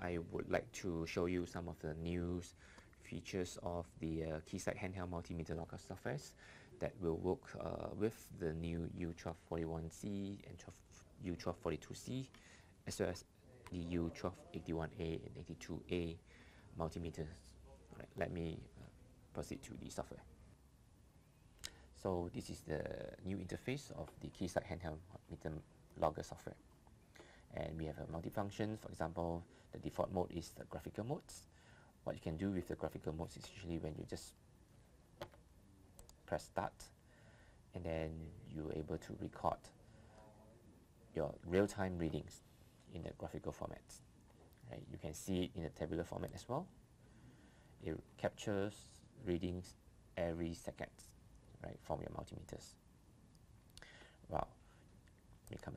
I would like to show you some of the new features of the uh, Keysight handheld multimeter logger software that will work uh, with the new U1241C and U1242C as well as the U1281A and 82A multimeters. Right, let me uh, proceed to the software. So this is the new interface of the Keysight handheld meter logger software and we have a multifunction. For example, the default mode is the graphical modes. What you can do with the graphical modes is usually when you just press start and then you're able to record your real-time readings in the graphical format. Right? You can see it in the tabular format as well. It captures readings every second right, from your multimeters.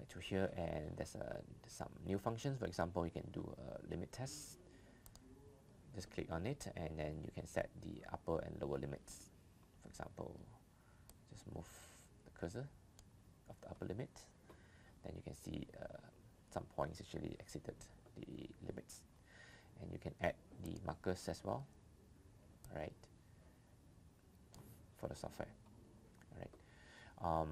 To here and there's a, some new functions. For example, you can do a limit test. Just click on it and then you can set the upper and lower limits. For example, just move the cursor of the upper limit. Then you can see uh, some points actually exceeded the limits. And you can add the markers as well, right, for the software. All right. Um,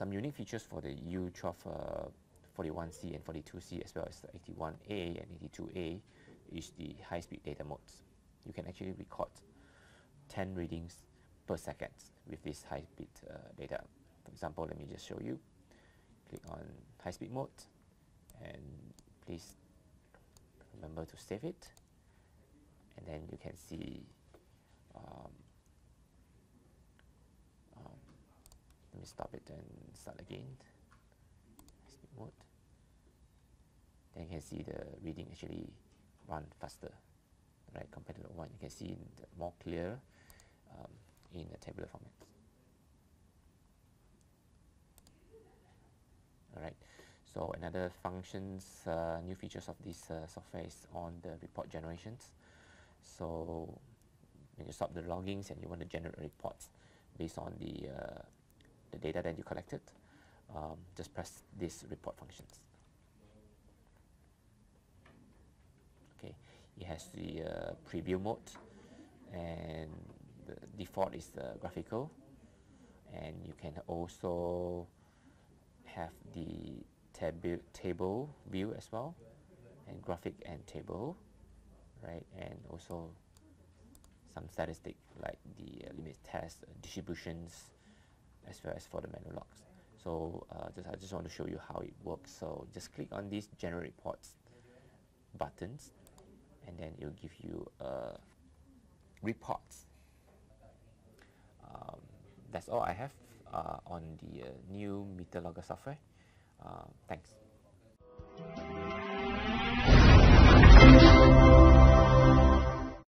some unique features for the U1241C uh, and 42C as well as the 81A and 82A is the high-speed data modes. You can actually record 10 readings per second with this high-speed uh, data. For example, let me just show you. Click on high-speed mode and please remember to save it and then you can see um, me stop it and start again. Speed mode then you can see the reading actually run faster right compared to the one. You can see the more clear um, in the tabular format. Alright so another functions uh, new features of this uh, software is on the report generations. So when you stop the loggings and you want to generate reports based on the uh, the data that you collected, um, just press these report functions. Okay, it has the uh, preview mode and the default is the graphical. And you can also have the tab table view as well and graphic and table right? And also some statistic like the uh, limit test uh, distributions as well as for the manual logs. So uh, just, I just want to show you how it works. So just click on these generate reports buttons and then it will give you uh, reports. Um, that's all I have uh, on the uh, new meter logger software. Uh, thanks.